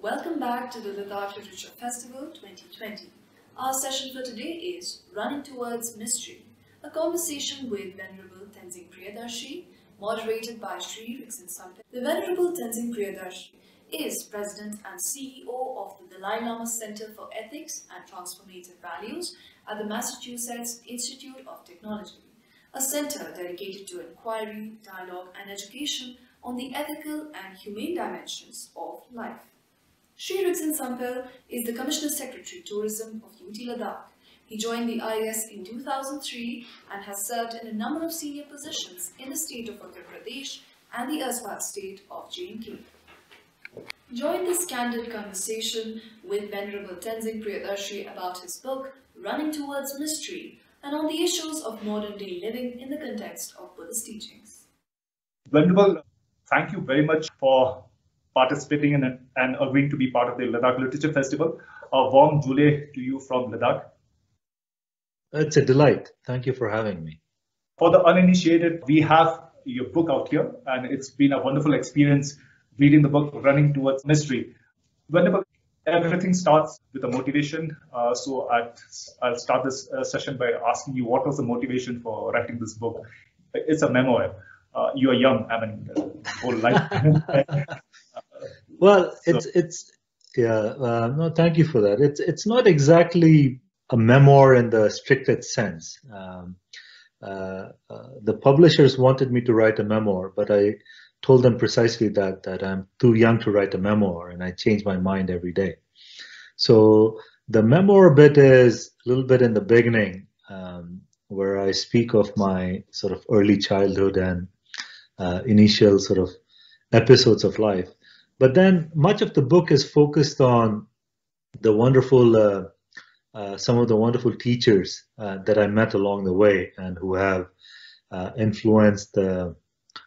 Welcome back to the Ladakh Literature Festival 2020. Our session for today is Running Towards Mystery, a conversation with Venerable Tenzin Priyadarshi, moderated by Sri Samphel. The Venerable Tenzin Priyadarshi is President and CEO of the Dalai Lama Center for Ethics and Transformative Values at the Massachusetts Institute of Technology, a center dedicated to inquiry, dialogue, and education on the ethical and humane dimensions of life. Sri Rigzin Samphel is the Commissioner Secretary Tourism of UT Ladakh. He joined the IAS in 2003 and has served in a number of senior positions in the state of Uttar Pradesh and the erstwhile state of J&K. Join this candid conversation with Venerable Tenzin Priyadarshi about his book Running Towards Mystery and on the issues of modern day living in the context of Buddhist teachings. Venerable, thank you very much for participating in and agreeing to be part of the Ladakh Literature Festival. A warm Jule to you from Ladakh. It's a delight. Thank you for having me. For the uninitiated, we have your book out here, and it's been a wonderful experience reading the book Running Towards Mystery. Whenever everything starts with a motivation, uh, so i will start this uh, session by asking you what was the motivation for writing this book? It's a memoir. Uh, you are young, I mean, whole life. well, it's so. it's yeah. Uh, no, thank you for that. It's it's not exactly a memoir in the strictest sense. Um, uh, uh, the publishers wanted me to write a memoir, but I told them precisely that that I'm too young to write a memoir, and I change my mind every day. So the memoir bit is a little bit in the beginning, um, where I speak of my sort of early childhood and uh, initial sort of episodes of life. But then much of the book is focused on the wonderful, uh, some of the wonderful teachers uh, that I met along the way and who have uh, influenced uh,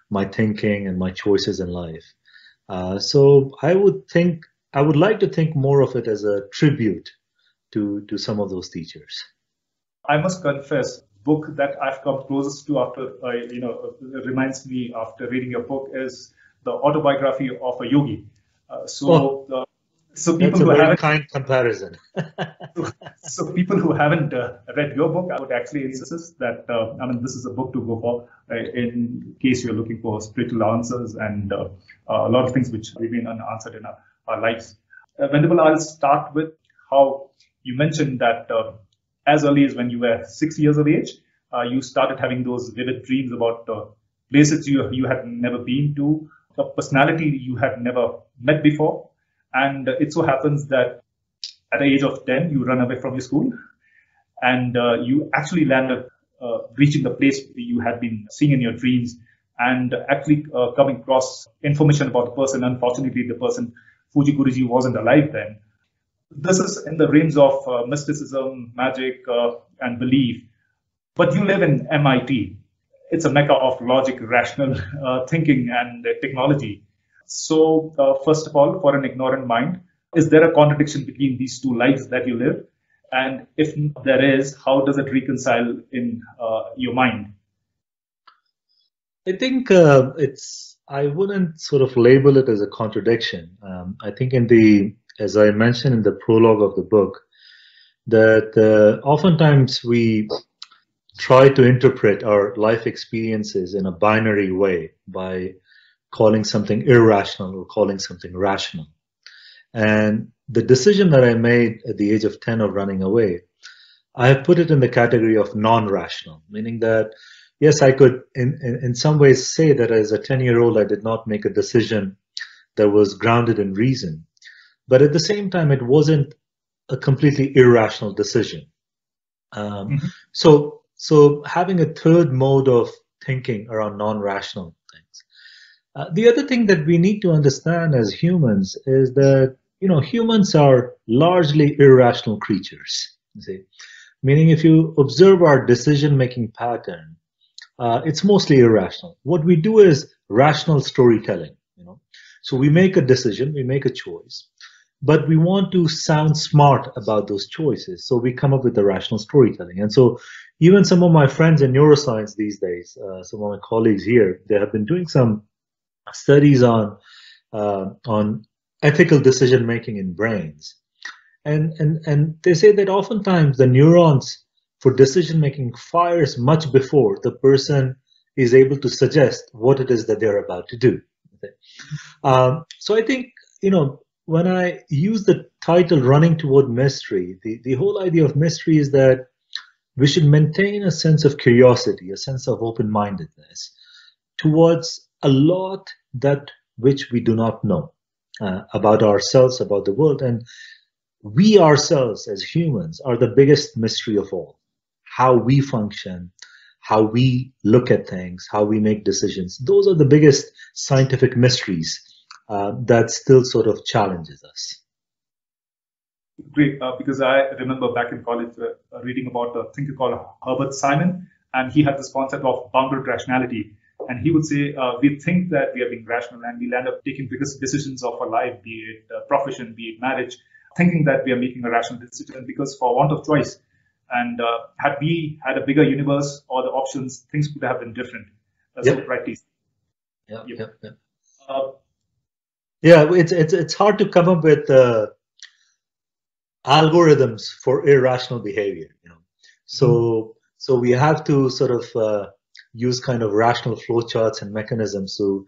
my thinking and my choices in life. Uh, so I would think, I would like to think more of it as a tribute to, to some of those teachers. I must confess, book that I've come closest to after, you know, reminds me after reading your book is the autobiography of a yogi. Uh, so, oh, so people who haven't kind comparison. so, so, people who haven't uh, read your book, I would actually insist that uh, I mean this is a book to go for uh, in case you're looking for spiritual answers and uh, a lot of things which remain unanswered in our, our lives. Uh, Venerable, I'll start with how you mentioned that as early as when you were six years of age, you started having those vivid dreams about places you you had never been to, a personality you had never met before. And it so happens that at the age of 10, you run away from your school and uh, you actually landed uh, reaching the place you had been seeing in your dreams and actually uh, coming across information about the person. Unfortunately, the person, Fujii Guruji, wasn't alive then. This is in the realms of uh, mysticism, magic, uh, and belief. But you live in MIT, it's a mecca of logic, rational uh, thinking, and technology. So, uh, first of all, for an ignorant mind, is there a contradiction between these two lives that you live? And if there is, how does it reconcile in uh, your mind? I think uh, it's, I wouldn't sort of label it as a contradiction. Um, I think in the, as I mentioned in the prologue of the book, that uh, oftentimes we try to interpret our life experiences in a binary way by calling something irrational or calling something rational. And the decision that I made at the age of 10 of running away, I have put it in the category of non-rational, meaning that yes, I could in, in, in some ways say that as a 10 year old, I did not make a decision that was grounded in reason. But at the same time, it wasn't a completely irrational decision. Um, mm-hmm. So so having a third mode of thinking around non-rational things. Uh, the other thing that we need to understand as humans is that you know humans are largely irrational creatures. see, meaning if you observe our decision-making pattern, uh, it's mostly irrational. What we do is rational storytelling. You know, So we make a decision, we make a choice, but we want to sound smart about those choices. So we come up with the rational storytelling. And so even some of my friends in neuroscience these days, uh, some of my colleagues here, they have been doing some studies on uh, on ethical decision making in brains. And, and, and they say that oftentimes the neurons for decision making fires much before the person is able to suggest what it is that they're about to do. Okay. Um, so I think, you know, when I use the title running toward mystery, the, the whole idea of mystery is that we should maintain a sense of curiosity, a sense of open-mindedness towards a lot that which we do not know uh, about ourselves, about the world. And we ourselves as humans are the biggest mystery of all. How we function, how we look at things, how we make decisions. Those are the biggest scientific mysteries uh, that still sort of challenges us. Great, uh, because I remember back in college uh, reading about a thinker called Herbert Simon, and he had this concept of bounded rationality. And he would say, uh, we think that we are being rational and we'll end up taking biggest decisions of our life, be it uh, profession, be it marriage, thinking that we are making a rational decision because for want of choice. And uh, had we had a bigger universe or the options, things could have been different. That's yep. so rightly. Yeah, yep. Yep, yep. Uh, yeah, it's it's it's hard to come up with uh, algorithms for irrational behavior. You know, so mm-hmm. so we have to sort of uh, use kind of rational flowcharts and mechanisms to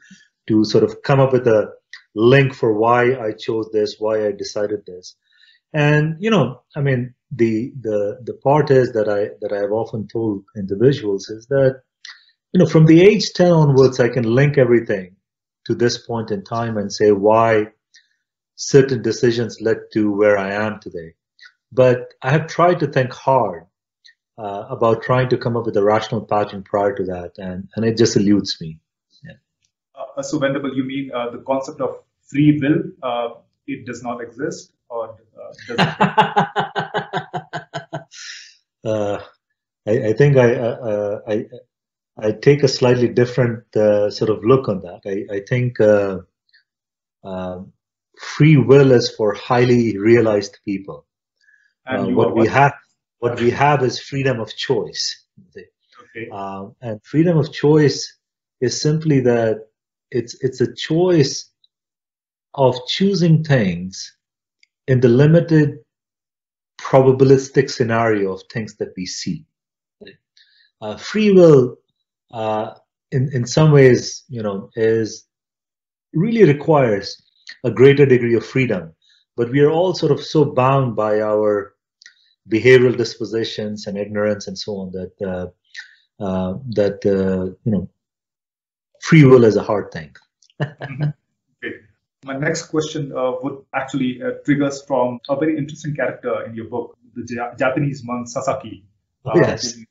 to sort of come up with a link for why I chose this, why I decided this. And you know, I mean, the the the part is that I that I have often told individuals is that you know from the age 10 onwards I can link everything to this point in time and say why certain decisions led to where I am today. But I have tried to think hard uh, about trying to come up with a rational pattern prior to that, and, and it just eludes me. Yeah. Uh, so, Venerable, you mean uh, the concept of free will, uh, it does not exist? Or uh, does uh, I, I, think I, I, I take a slightly different sort of look on that. I, I think um, free will is for highly realized people. And what we have what we have is freedom of choice. Okay. Um, and freedom of choice is simply that it's it's a choice of choosing things in the limited probabilistic scenario of things that we see. Uh, free will, uh, in in some ways, you know, is really requires a greater degree of freedom, but we are all sort of so bound by our behavioral dispositions and ignorance and so on that uh, uh, that uh, you know free will is a hard thing. mm-hmm. okay. My next question uh, would actually uh, triggers from a very interesting character in your book, the J- Japanese monk Sasaki, yes. whom,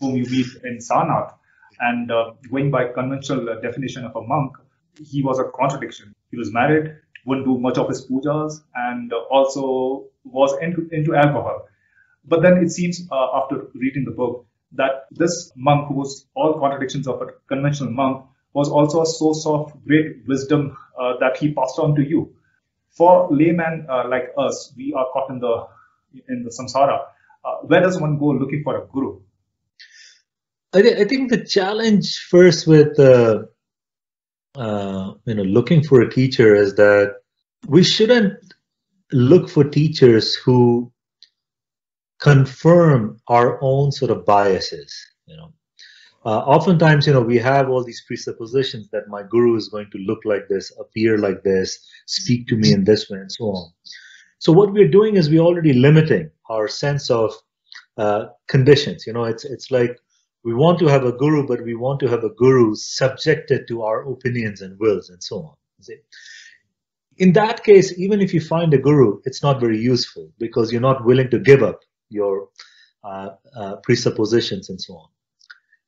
whom, you meet in Sarnath. And going by conventional definition of a monk, he was a contradiction. He was married, wouldn't do much of his pujas, and also was into, into alcohol. But then it seems uh, after reading the book that this monk, who was all contradictions of a conventional monk, was also a source of great wisdom uh, that he passed on to you. For laymen uh, like us, we are caught in the in the samsara. Uh, where does one go looking for a guru? I, th- I think the challenge first with uh, uh, you know looking for a teacher is that we shouldn't look for teachers who confirm our own sort of biases you know. Uh, oftentimes you know we have all these presuppositions that my guru is going to look like this appear like this speak to me in this way and so on. So what we're doing is we're already limiting our sense of uh, conditions you know. It's it's like we want to have a guru but we want to have a guru subjected to our opinions and wills and so on see? in that case even if you find a guru it's not very useful because you're not willing to give up your uh, uh, presuppositions and so on.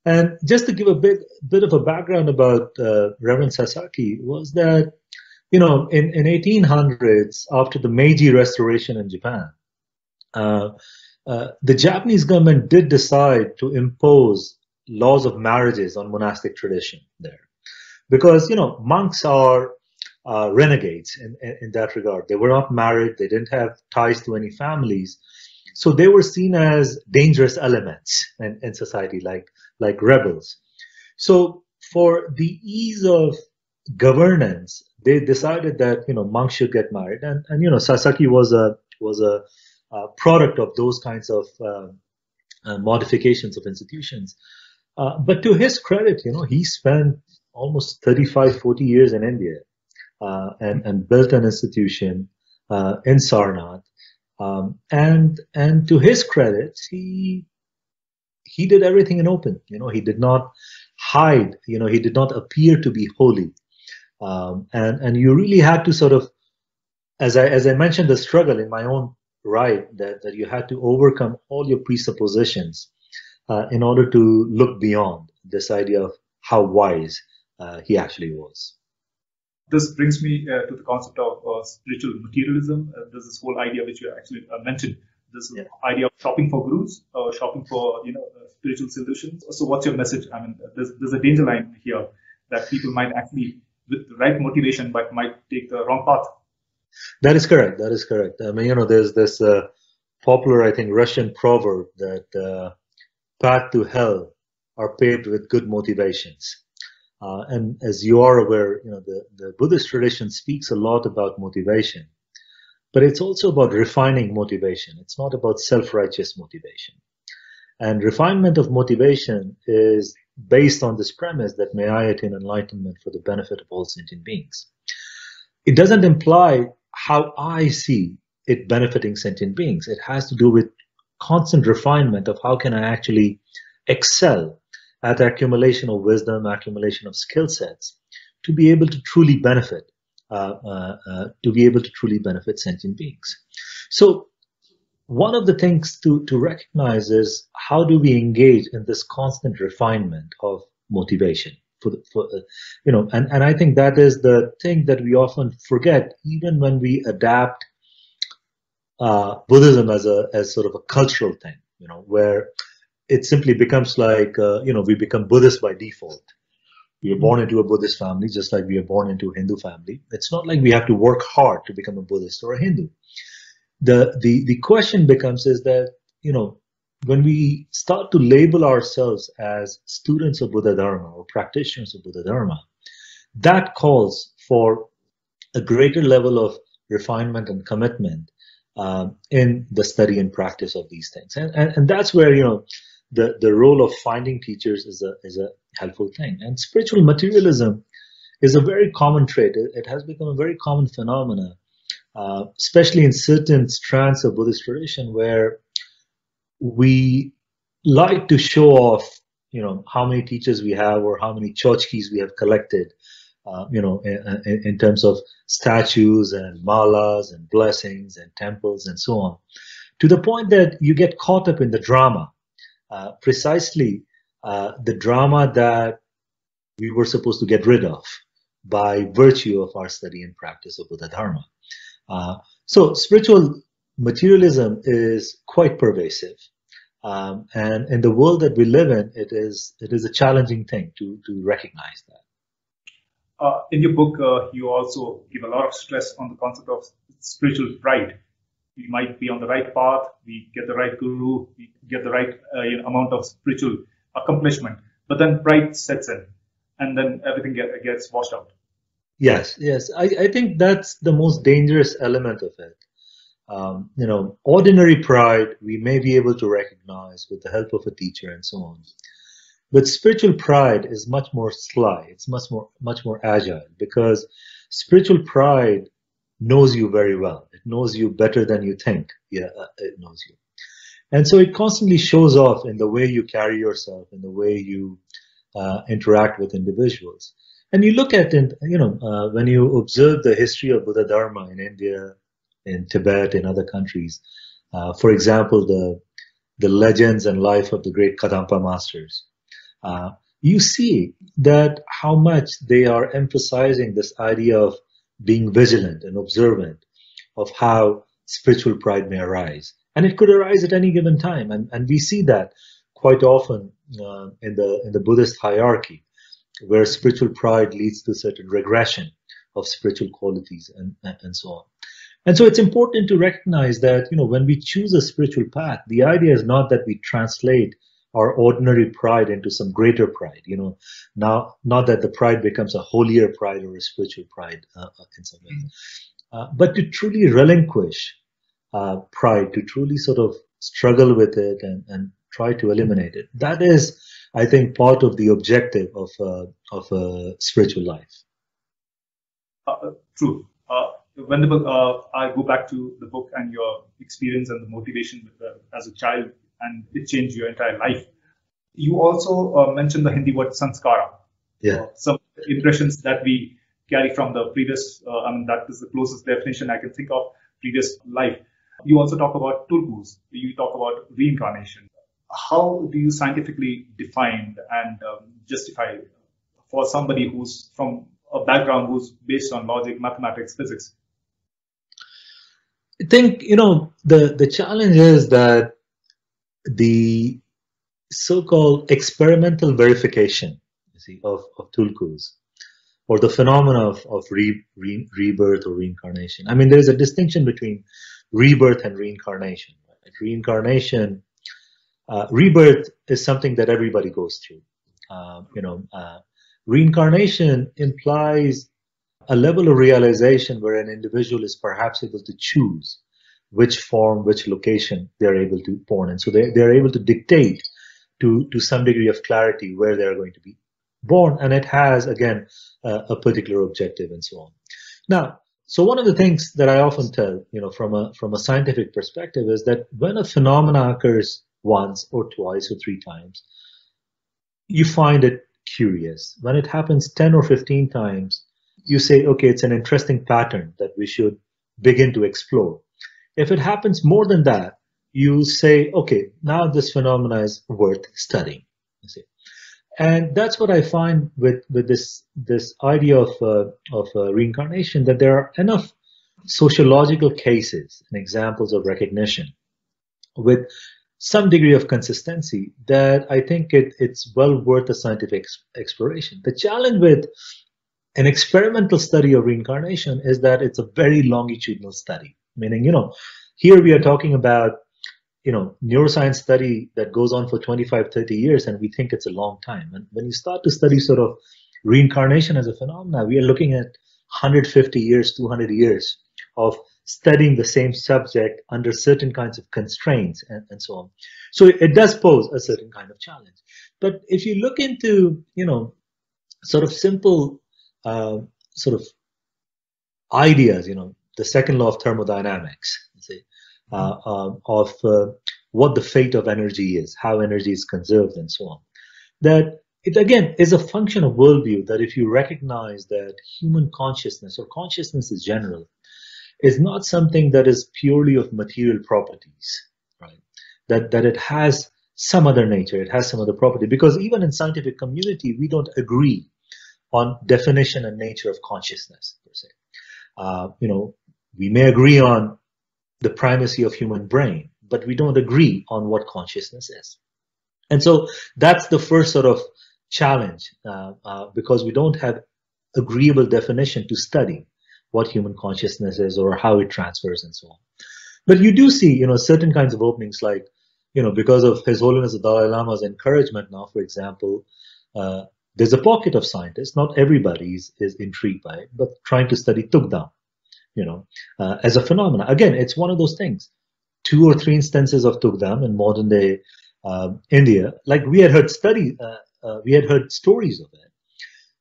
And just to give a bit, bit of a background about uh, Reverend Sasaki was that, you know, in, in 1800s, after the Meiji Restoration in Japan, uh, uh, the Japanese government did decide to impose laws of marriages on monastic tradition there. Because, you know, monks are uh, renegades in, in, in, that regard. They were not married, they didn't have ties to any families. So they were seen as dangerous elements in, in society, like, like rebels. So for the ease of governance, they decided that you know monks should get married, and and you know Sasaki was a was a, a product of those kinds of uh, uh, modifications of institutions. Uh, but to his credit, you know, he spent almost 35, 40 years in India uh, and, and built an institution uh, in Sarnath. Um, and and to his credit, he he did everything in open. You know, he did not hide. You know, he did not appear to be holy. Um, and and you really had to sort of, as I as I mentioned, the struggle in my own right that that you had to overcome all your presuppositions uh, in order to look beyond this idea of how wise uh, he actually was this brings me uh, to the concept of uh, spiritual materialism. Uh, there's this whole idea which you actually uh, mentioned. This yeah. idea of shopping for gurus, uh, shopping for you know uh, spiritual solutions. So, what's your message? I mean, there's, there's a danger line here that people might actually, with the right motivation, but might take the wrong path. That is correct. That is correct. I mean, you know, there's this popular, I think, Russian proverb that path to hell are paved with good motivations. Uh, and as you are aware, you know, the, the Buddhist tradition speaks a lot about motivation, but it's also about refining motivation. It's not about self-righteous motivation. And refinement of motivation is based on this premise that may I attain enlightenment for the benefit of all sentient beings. It doesn't imply how I see it benefiting sentient beings. It has to do with constant refinement of how can I actually excel at the accumulation of wisdom, accumulation of skill sets, to be able to truly benefit, uh, uh, uh, to be able to truly benefit sentient beings. So one of the things to, to recognize is how do we engage in this constant refinement of motivation for the, uh, you know and, and I think that is the thing that we often forget even when we adapt uh, Buddhism as a as sort of a cultural thing you know where it simply becomes like uh, you know we become Buddhist by default. We are born into a Buddhist family, just like we are born into a Hindu family. It's not like we have to work hard to become a Buddhist or a Hindu. The the the question becomes is that you know when we start to label ourselves as students of Buddha Dharma or practitioners of Buddha Dharma, that calls for a greater level of refinement and commitment um, in the study and practice of these things. And, and, and that's where, you know, the, the role of finding teachers is a, is a helpful thing. And spiritual materialism is a very common trait. It, it has become a very common phenomenon, uh, especially in certain strands of Buddhist tradition where we like to show off, you know, how many teachers we have or how many tchotchkes we have collected, uh, you know, in, in, in terms of statues and malas and blessings and temples and so on, to the point that you get caught up in the drama precisely uh, the drama that we were supposed to get rid of by virtue of our study and practice of Buddha Dharma. Uh, so spiritual materialism is quite pervasive. Um, and in the world that we live in, it is it is a challenging thing to, to recognize that. Uh, in your book, uh, you also give a lot of stress on the concept of spiritual pride we might be on the right path, we get the right guru, we get the right uh, you know, amount of spiritual accomplishment, but then pride sets in, and then everything get, gets washed out. Yes, yes, I, I think that's the most dangerous element of it. Um, you know, ordinary pride we may be able to recognize with the help of a teacher and so on. But spiritual pride is much more sly. It's much more much more agile because spiritual pride knows you very well. Knows you better than you think. Yeah, uh, it knows you. And so it constantly shows off in the way you carry yourself, in the way you uh, interact with individuals. And you look at it, you know, uh, when you observe the history of Buddha Dharma in India, in Tibet, in other countries, uh, for example, the the legends and life of the great Kadampa masters, uh, you see that how much they are emphasizing this idea of being vigilant and observant of how spiritual pride may arise. And it could arise at any given time. And, and we see that quite often uh, in, the, in the Buddhist hierarchy, where spiritual pride leads to certain regression of spiritual qualities and, and so on. And so it's important to recognize that, you know, when we choose a spiritual path, the idea is not that we translate our ordinary pride into some greater pride, you know, now, not that the pride becomes a holier pride or a spiritual pride uh, uh in some way, mm-hmm. Uh, but to truly relinquish uh, pride, to truly sort of struggle with it and, and try to eliminate it. That is, I think, part of the objective of, uh, of a spiritual life. Uh, true. Venerable, uh, I go back to the book and your experience and the motivation uh, as a child, and it changed your entire life. You also uh, mentioned the Hindi word sanskara. Yeah. Uh, some impressions that we carry from the previous, uh, I mean, that is the closest definition I can think of, previous life. You also talk about tulkus. You talk about reincarnation. How do you scientifically define and um, justify for somebody who's from a background who's based on logic, mathematics, physics? I think you know the the challenge is that the so-called experimental verification see, of, of tulkus or the phenomena of, of re, re, rebirth or reincarnation. I mean, there is a distinction between rebirth and reincarnation. Right? Reincarnation, uh, rebirth is something that everybody goes through. Uh, you know, uh, reincarnation implies a level of realization where an individual is perhaps able to choose which form, which location they're able to born in. So they, they're able to dictate to, to some degree of clarity where they're going to be born. And it has, again, uh, a particular objective and so on. Now, so one of the things that I often tell, you know, from a, from a scientific perspective is that when a phenomena occurs once or twice or three times, you find it curious. When it happens 10 or 15 times, you say, okay, it's an interesting pattern that we should begin to explore. If it happens more than that, you say, okay, now this phenomena is worth studying. And that's what I find with, with this, this idea of, uh, of uh, reincarnation, that there are enough sociological cases and examples of recognition with some degree of consistency that I think it, it's well worth a scientific exploration. The challenge with an experimental study of reincarnation is that it's a very longitudinal study, meaning, you know, here we are talking about, you know, neuroscience study that goes on for 25, 30 years, and we think it's a long time. And when you start to study sort of reincarnation as a phenomenon, we are looking at 150 years, 200 years of studying the same subject under certain kinds of constraints and, and so on. So it does pose a certain kind of challenge. But if you look into, you know, sort of simple uh, sort of ideas, you know, the second law of thermodynamics, of uh, what the fate of energy is, how energy is conserved, and so on. That it again is a function of worldview that if you recognize that human consciousness or consciousness is general is not something that is purely of material properties, right? That that it has some other nature, it has some other property. Because even in scientific community, we don't agree on definition and nature of consciousness per se. Uh, you know, we may agree on the primacy of human brain, but we don't agree on what consciousness is. And so that's the first sort of challenge uh, uh, because we don't have agreeable definition to study what human consciousness is or how it transfers and so on. But you do see, you know, certain kinds of openings like, you know, because of His Holiness the Dalai Lama's encouragement now, for example, uh, there's a pocket of scientists, not everybody is, is intrigued by it, but trying to study Tukdam, you know, uh, as a phenomena. Again, it's one of those things. Two or three instances of Tukdam in modern day uh, India, like we had heard study, uh, uh, we had heard stories of it,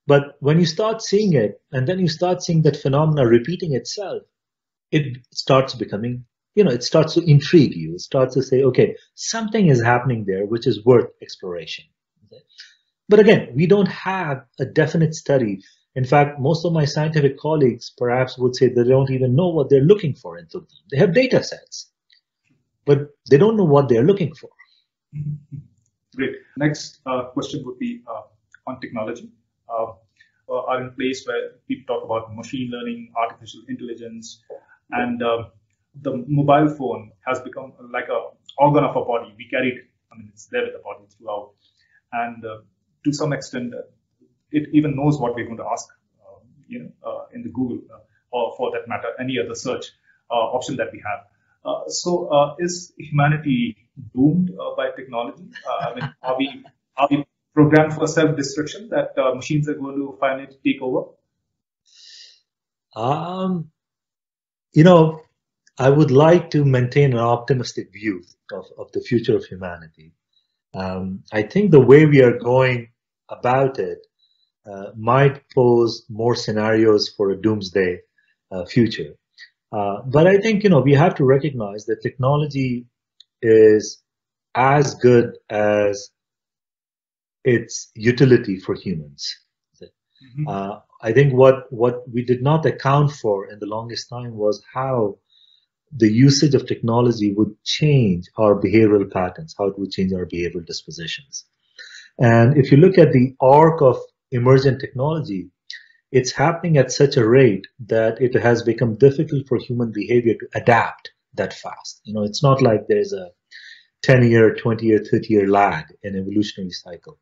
but when you start seeing it, and then you start seeing that phenomena repeating itself, it starts becoming, you know, it starts to intrigue you. It starts to say, okay, something is happening there which is worth exploration. But again, we don't have a definite study. In fact, most of my scientific colleagues perhaps would say they don't even know what they're looking for in Tukdam. They have data sets, but they don't know what they're looking for. Great. Next uh, question would be uh, on technology. Uh, uh, are in place where people talk about machine learning, artificial intelligence, and uh, the mobile phone has become like a organ of our body. We carry it. I mean, it's there with the body throughout, and to some extent, it even knows what we're going to ask. you know uh, in the Google uh, or for that matter any other search uh, option that we have. so is humanity doomed by technology? I mean, are we are we programmed for self-destruction that machines are going to finally take over? Um, you know, I would like to maintain an optimistic view of, of the future of humanity. Um, I think the way we are going about it uh, might pose more scenarios for a doomsday uh, future. Uh, but I think you know we have to recognize that technology is as good as its utility for humans. Mm-hmm. Uh, I think what what we did not account for in the longest time was how the usage of technology would change our behavioral patterns, how it would change our behavioral dispositions. And if you look at the arc of emergent technology, it's happening at such a rate that it has become difficult for human behavior to adapt that fast. You know, it's not like there's a 10 year, 20 year, 30 year lag in evolutionary cycle.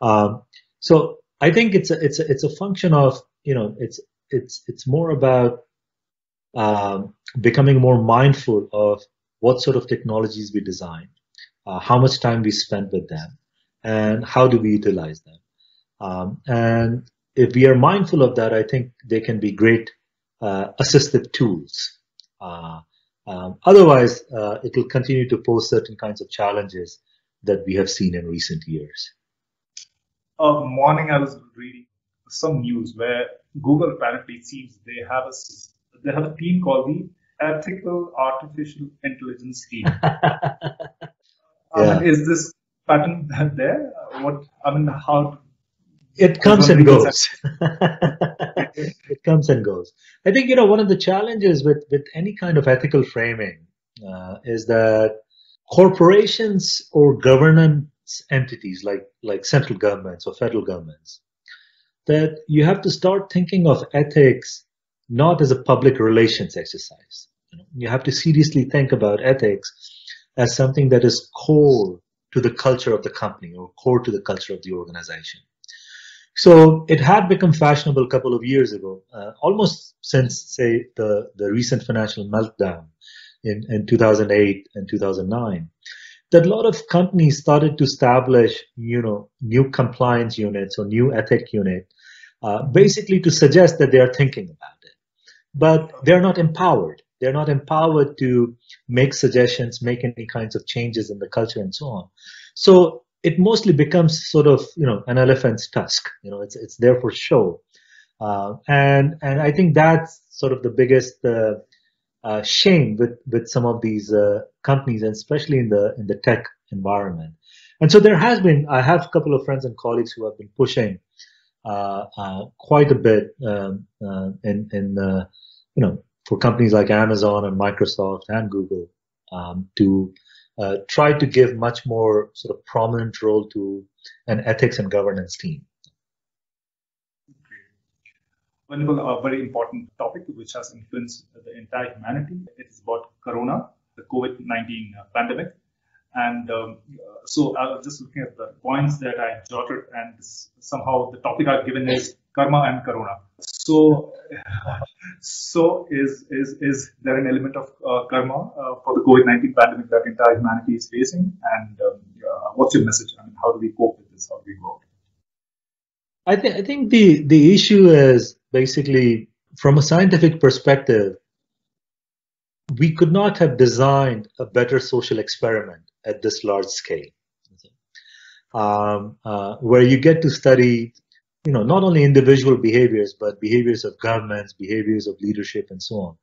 Um, so I think it's a, it's a, it's a function of, you know, it's, it's, it's more about um, becoming more mindful of what sort of technologies we design, uh, how much time we spend with them, and how do we utilize them. Um, and if we are mindful of that, I think they can be great uh, assistive tools. Uh, um, otherwise, uh, it will continue to pose certain kinds of challenges that we have seen in recent years. Uh, morning, I was reading some news where Google apparently seems they have a they have a team called the Ethical Artificial Intelligence Team. yeah. Mean, is this pattern there? What I mean, how? It comes and goes. it comes and goes. I think you know one of the challenges with with any kind of ethical framing uh, is that corporations or governance entities like like central governments or federal governments that you have to start thinking of ethics not as a public relations exercise. You, know, you have to seriously think about ethics as something that is core to the culture of the company or core to the culture of the organization. So it had become fashionable a couple of years ago, uh, almost since, say, the, the recent financial meltdown in, in 2008 and 2009, that a lot of companies started to establish, you know, new compliance units or new ethic unit, uh, basically to suggest that they are thinking about it but they're not empowered. They're not empowered to make suggestions, make any kinds of changes in the culture and so on. So it mostly becomes sort of, you know, an elephant's tusk. You know, it's it's there for show, uh, and and I think that's sort of the biggest uh, uh, shame with with some of these uh, companies, and especially in the in the tech environment. And so there has been. I have a couple of friends and colleagues who have been pushing uh, uh, quite a bit um, in in you know, for companies like Amazon and Microsoft and Google um, to uh, try to give much more sort of prominent role to an ethics and governance team. One a very important topic which has influenced the entire humanity. It is about Corona, the COVID-19 uh, pandemic. And um, so I was just looking at the points that I jotted, and somehow the topic I've given is karma and corona. So, so is is is there an element of uh, karma uh, for the COVID-19 pandemic that entire humanity is facing? And um, uh, what's your message? I mean, how do we cope with this? How do we go? I think I think the the issue is basically from a scientific perspective, we could not have designed a better social experiment at this large scale, um, uh, where you get to study you know, not only individual behaviors, but behaviors of governments, behaviors of leadership, and so on,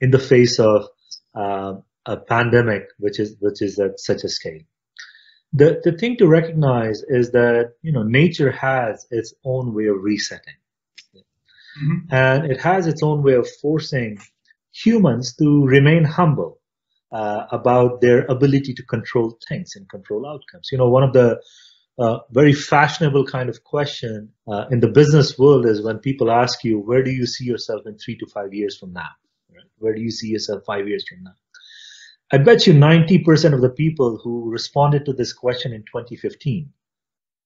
in the face of uh, a pandemic, which is which is at such a scale. The the thing to recognize is that you know nature has its own way of resetting, mm-hmm. and it has its own way of forcing humans to remain humble uh, about their ability to control things and control outcomes. You know, one of the uh, very fashionable kind of question uh, in the business world is when people ask you, where do you see yourself in three to five years from now? Right? Where do you see yourself five years from now? I bet you 90% of the people who responded to this question in 2015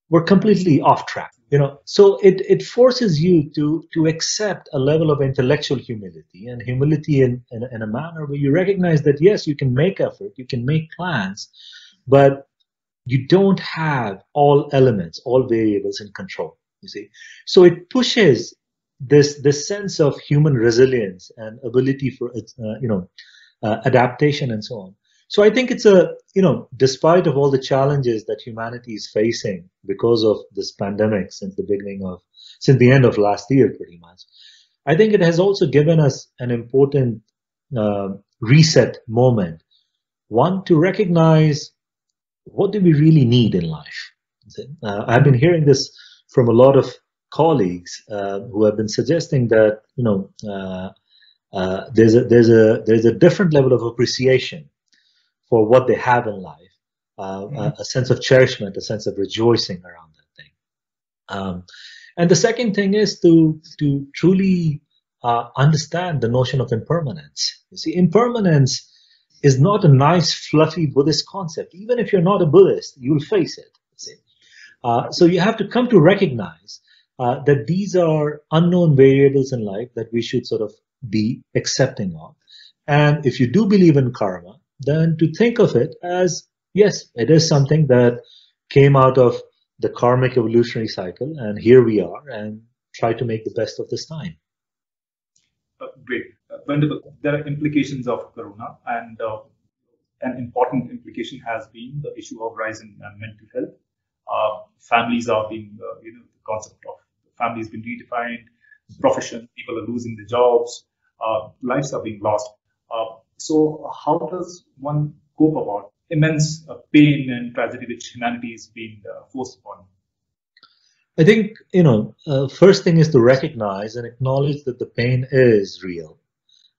we're completely off track. You know, so it, it forces you to to accept a level of intellectual humility and humility in, in, in a manner where you recognize that yes, you can make effort, you can make plans, but you don't have all elements, all variables in control. You see, so it pushes this this sense of human resilience and ability for uh, you know uh, adaptation and so on. So I think it's a you know despite of all the challenges that humanity is facing because of this pandemic since the beginning of since the end of last year pretty much, I think it has also given us an important uh, reset moment. One to recognize what do we really need in life. Uh, I've been hearing this from a lot of colleagues uh, who have been suggesting that you know uh, uh, there's a there's a there's a different level of appreciation for what they have in life, uh, mm-hmm. a, a, sense of cherishment, a sense of rejoicing around that thing. Um, and the second thing is to to truly uh, understand the notion of impermanence. You see, impermanence is not a nice, fluffy Buddhist concept. Even if you're not a Buddhist, you'll face it. Uh, so you have to come to recognize uh, that these are unknown variables in life that we should sort of be accepting of. And if you do believe in karma, then to think of it as yes, it is something that came out of the karmic evolutionary cycle, and here we are, and try to make the best of this time. Uh, great. Uh, there are implications of corona, and uh, an important implication has been the issue of rising uh, mental health. Uh, families are being, uh, you know, the concept of family has been redefined, profession, people are losing their jobs, lives are being lost. So how does one cope about immense uh, pain and tragedy which humanity is being uh, forced upon? I think you know. Uh, first thing is to recognize and acknowledge that the pain is real,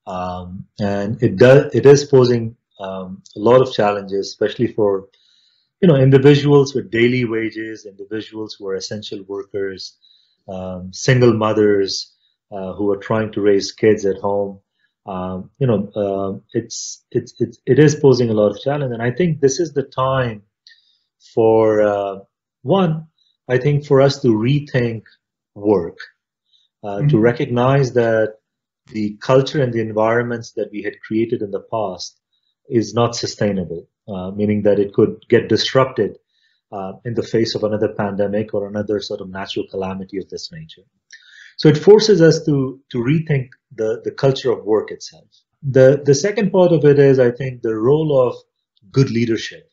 um, and it does. It is posing um, a lot of challenges, especially for you know individuals with daily wages, individuals who are essential workers, um, single mothers uh, who are trying to raise kids at home um, you know, uh, it's, it's, it's, it is posing a lot of challenge. And I think this is the time for, uh, one, I think for us to rethink work, uh, mm-hmm. to recognize that the culture and the environments that we had created in the past is not sustainable, uh, meaning that it could get disrupted uh, in the face of another pandemic or another sort of natural calamity of this nature. So it forces us to to rethink the, the culture of work itself. The the second part of it is I think the role of good leadership.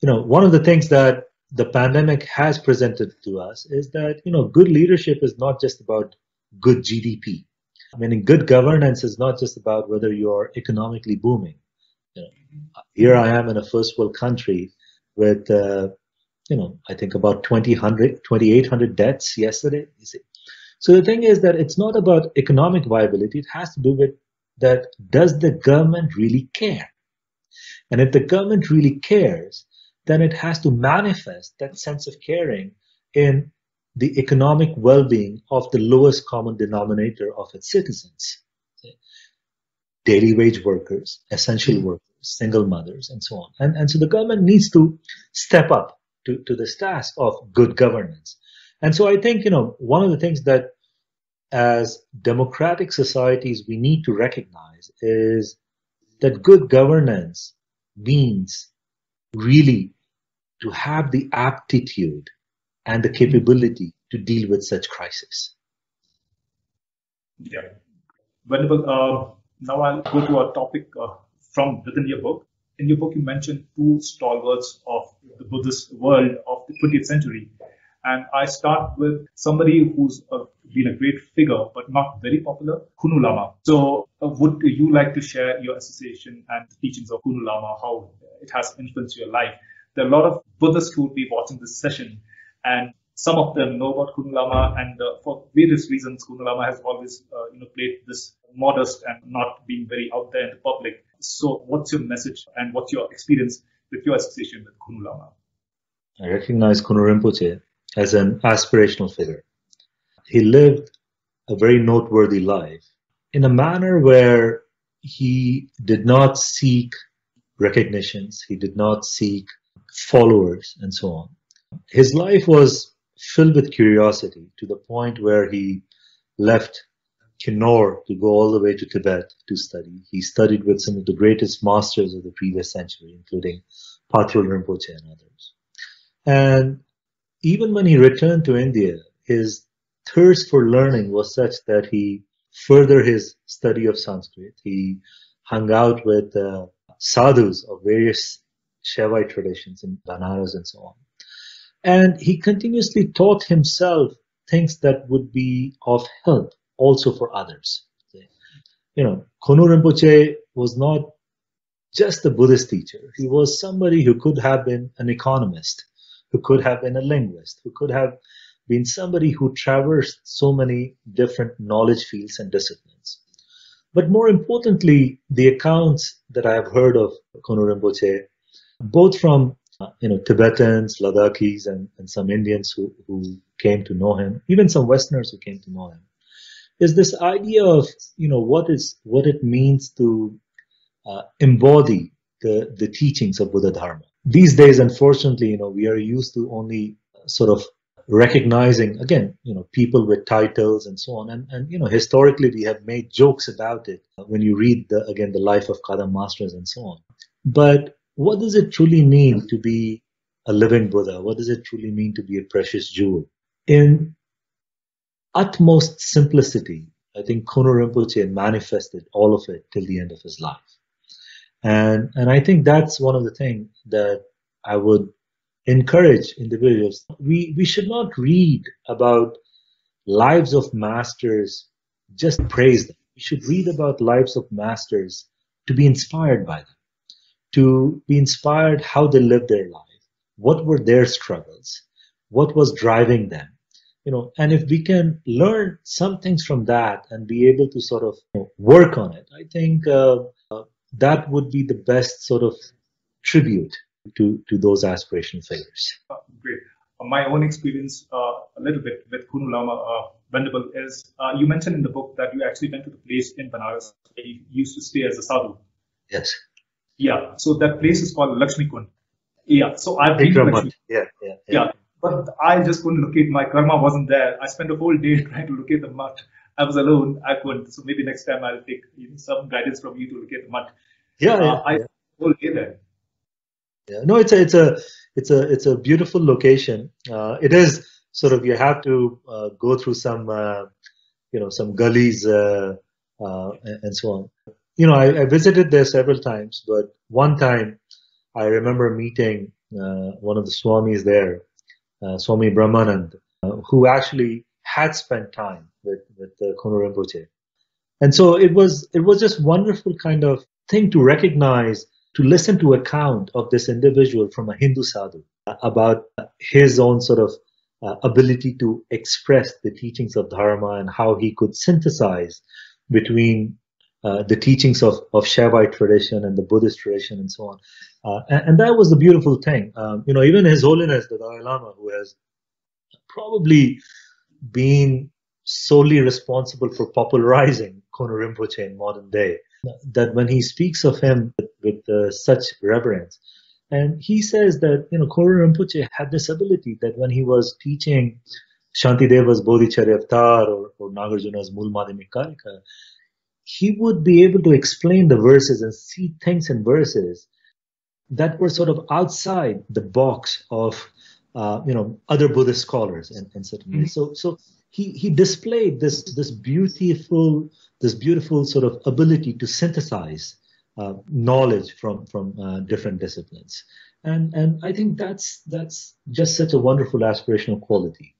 You know, one of the things that the pandemic has presented to us is that, you know, good leadership is not just about good GDP. I mean, good governance is not just about whether you're economically booming. You know, here I am in a first world country with, uh, you know, I think about 2,800 deaths yesterday. So the thing is that it's not about economic viability. It has to do with that does the government really care? And if the government really cares, then it has to manifest that sense of caring in the economic well-being of the lowest common denominator of its citizens. Daily wage workers, essential hmm. workers, single mothers, and so on. And, and so the government needs to step up to, to this task of good governance. And so I think, you know, one of the things that as democratic societies we need to recognize is that good governance means really to have the aptitude and the capability to deal with such crisis. Yeah. Venerable, uh, now I'll go to a topic uh, from within your book. In your book, you mentioned two stalwarts of the Buddhist world of the 20th century, and I start with somebody who's uh, been a great figure, but not very popular, Khunu Lama. So uh, would you like to share your association and teachings of Khunu Lama, how it has influenced your life? There are a lot of Buddhists who will be watching this session, and some of them know about Khunu Lama, and uh, for various reasons, Khunu Lama has always, uh, you know, played this modest and not being very out there in the public. So, what's your message and what's your experience with your association with Khunu Lama? I recognize Khunu Rinpoche as an aspirational figure. He lived a very noteworthy life in a manner where he did not seek recognitions, he did not seek followers, and so on. His life was filled with curiosity to the point where he left Kinnaur to go all the way to Tibet to study. He studied with some of the greatest masters of the previous century, including Patrul Rinpoche and others. And even when he returned to India, his thirst for learning was such that he furthered his study of Sanskrit. He hung out with uh, sadhus of various Shaivite traditions in Banaras and so on. And he continuously taught himself things that would be of help also for others. You know, Khunu Rinpoche was not just a Buddhist teacher. He was somebody who could have been an economist, who could have been a linguist, who could have been somebody who traversed so many different knowledge fields and disciplines. But more importantly, the accounts that I have heard of Khunu Rinpoche, both from you know Tibetans, Ladakhis, and, and some Indians who, who came to know him, even some Westerners who came to know him, is this idea of you know what is what it means to uh, embody the the teachings of Buddha Dharma. These days, unfortunately, you know, we are used to only sort of recognizing again, you know, people with titles and so on. And and you know, historically, we have made jokes about it when you read the again the life of Kadam masters and so on. But what does it truly mean to be a living Buddha? What does it truly mean to be a precious jewel? In utmost simplicity, I think Khunu Rinpoche manifested all of it till the end of his life. And, and I think that's one of the things that I would encourage individuals. We, we should not read about lives of masters, just praise them. We should read about lives of masters to be inspired by them, to be inspired how they lived their life, what were their struggles, what was driving them, you know and if we can learn some things from that and be able to sort of you know, work on it i think uh, uh, that would be the best sort of tribute to to those aspirational figures uh, great uh, my own experience uh, a little bit with Khunu Lama uh, Venerable is you mentioned in the book that you actually went to the place in Banaras where you used to stay as a sadhu. Yes. Yeah. So that place is called Lakshmi Kund. Yeah. So I've been to Lakshmi. Yeah, yeah, yeah. Yeah. But I just couldn't locate my karma wasn't there. I spent a whole day trying to locate the mutt. I was alone. I couldn't. So maybe next time I'll take you know, some guidance from you to locate the mutt. Yeah, uh, yeah, I yeah. whole day there. Yeah, no, it's a it's a it's a it's a beautiful location. Uh, it is sort of you have to uh, go through some uh, you know some gullies uh, uh, and so on. You know, I, I, visited there several times, but one time I remember meeting one of the swamis there uh, Swami Brahmanand, uh, who actually had spent time with with uh, Khunu Rinpoche. And so it was it was just wonderful kind of thing to recognize, to listen to account of this individual from a Hindu sadhu about his own sort of uh, ability to express the teachings of Dharma and how he could synthesize between uh, the teachings of, of Shaivite tradition and the Buddhist tradition and so on. Uh, and, and, that was the beautiful thing. Um, you know, even His Holiness, the Dalai Lama, who has probably been solely responsible for popularizing Khunu Rinpoche in modern day, that when he speaks of him with, with uh, such reverence, and he says that, you know, Khunu Rinpoche had this ability that when he was teaching Shantideva's Bodhicharya or, or Nagarjuna's Mool Madhyamikarika, he would be able to explain the verses and see things in verses that were sort of outside the box of uh, you know other Buddhist scholars and, and certain mm-hmm. So so he he displayed this this beautiful this beautiful sort of ability to synthesize uh, knowledge from from uh, different disciplines, and and I think that's that's just such a wonderful aspirational quality.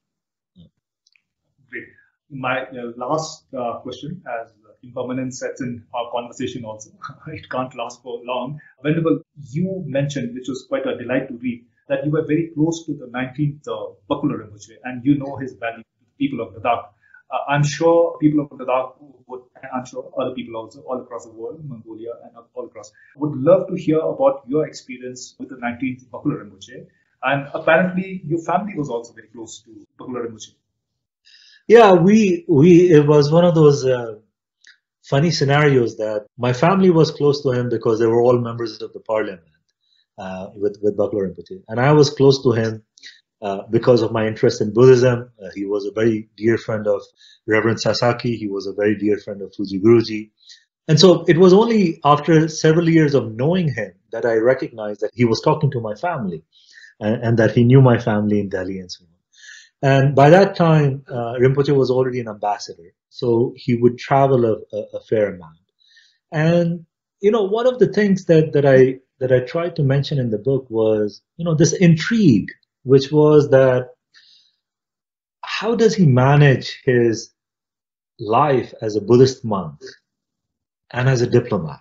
Great. My uh, last uh, question, as impermanence sets in our conversation also. it can't last for long. Venerable, you mentioned, which was quite a delight to read, that you were very close to the 19th uh, Bakula Rinpoche and you know his value to the people of Ladakh. Uh, I'm sure people of Ladakh would, I'm sure other people also all across the world, Mongolia and all across, would love to hear about your experience with the 19th Bakula Rinpoche. And apparently your family was also very close to Bakula Rinpoche. Yeah, we we it was one of those uh, funny scenarios that my family was close to him because they were all members of the parliament uh, with with Bakula Rinpoche, and I was close to him uh, because of my interest in Buddhism. Uh, he was a very dear friend of Reverend Sasaki. He was a very dear friend of Fujii Guruji. And so it was only after several years of knowing him that I recognized that he was talking to my family and, and that he knew my family in Delhi and so on. And by that time, uh, Rinpoche was already an ambassador. So he would travel a, a, a fair amount. And, you know, one of the things that, that I that I tried to mention in the book was, you know, this intrigue, which was that how does he manage his life as a Buddhist monk and as a diplomat?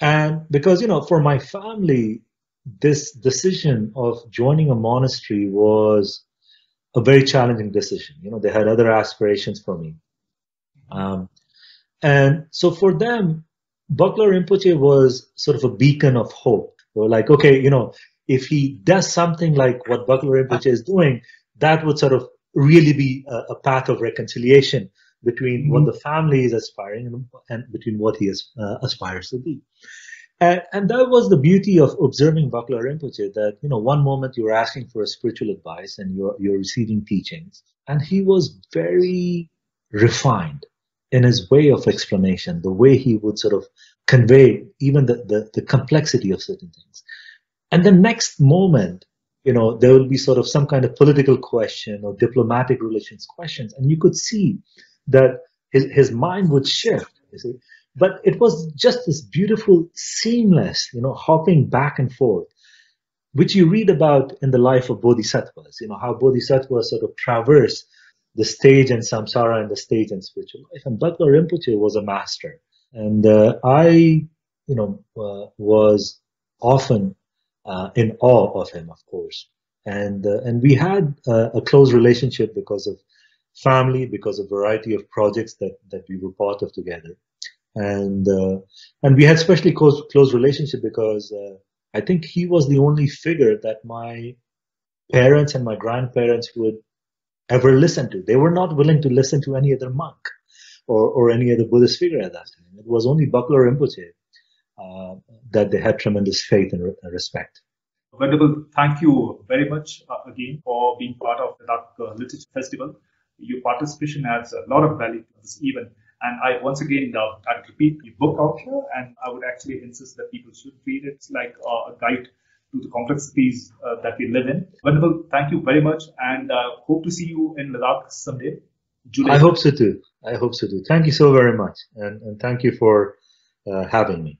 And because, you know, for my family, this decision of joining a monastery was a very challenging decision. You know, they had other aspirations for me. Um, and so for them, Bakula Rinpoche was sort of a beacon of hope. They were like, okay, you know, if he does something like what Bakula Rinpoche is doing, that would sort of really be a, a path of reconciliation between mm-hmm. what the family is aspiring and, and between what he is, uh, aspires to be. And, and, that was the beauty of observing Bakula Rinpoche that, you know, one moment you're asking for a spiritual advice and you're, you're receiving teachings. And he was very refined in his way of explanation, the way he would sort of convey even the, the, the complexity of certain things. And the next moment, you know, there will be sort of some kind of political question or diplomatic relations questions, and you could see that his, his mind would shift, you see. But it was just this beautiful, seamless, you know, hopping back and forth, which you read about in the life of bodhisattvas, you know, how bodhisattvas sort of traverse the stage in samsara and the stage in spiritual life. And Bakula Rinpoche was a master. And uh, I, you know, uh, was often uh, in awe of him, of course. And, uh, and we had uh, a close relationship because of family, because of variety of projects that, that we were part of together. And, uh, and we had especially close, close relationship because I think he was the only figure that my parents and my grandparents would ever listen to. They were not willing to listen to any other monk or, or any other Buddhist figure at that time. It was only Bakula Rinpoche uh, that they had tremendous faith and re- respect. Venerable, thank you very much uh, again for being part of the Ladakh uh, Literature Festival. Your participation adds a lot of value to this event. And I once again, uh, I repeat the book out here, and I would actually insist that people should read it. It's like uh, a guide to the complexities uh, that we live in. Wonderful. thank you very much, and uh, hope to see you in Ladakh someday. July. I hope so too. I hope so too. Thank you so very much, and, and thank you for uh, having me.